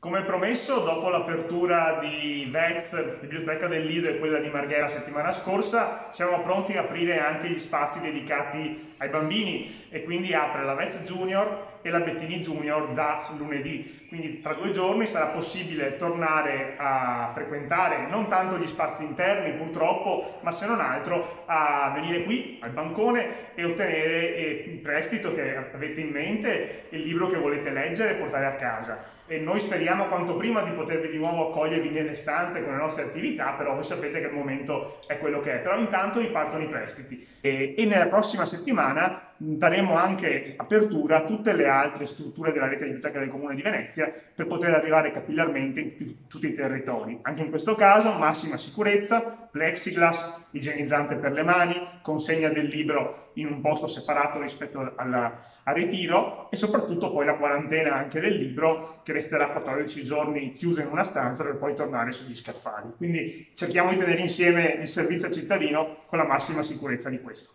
Come promesso, dopo l'apertura di VEZ, Biblioteca del Lido e quella di Marghera settimana scorsa, siamo pronti a aprire anche gli spazi dedicati ai bambini e quindi apre la VEZ Junior e la Bettini Junior da lunedì. Quindi tra due giorni sarà possibile tornare a frequentare non tanto gli spazi interni purtroppo, ma se non altro a venire qui al bancone e ottenere eh, il prestito che avete in mente, il libro che volete leggere e portare a casa e noi speriamo quanto prima di potervi di nuovo accogliervi nelle stanze con le nostre attività, però voi sapete che il momento è quello che è. Però intanto ripartono i prestiti e, e nella prossima settimana daremo anche apertura a tutte le altre strutture della rete biblioteca del Comune di Venezia per poter arrivare capillarmente in tutti i territori. Anche in questo caso massima sicurezza, plexiglass, igienizzante per le mani, consegna del libro in un posto separato rispetto alla, a ritiro e soprattutto poi la quarantena anche del libro che resterà 14 giorni chiuso in una stanza per poi tornare sugli scaffali. Quindi cerchiamo di tenere insieme il servizio al cittadino con la massima sicurezza di questo.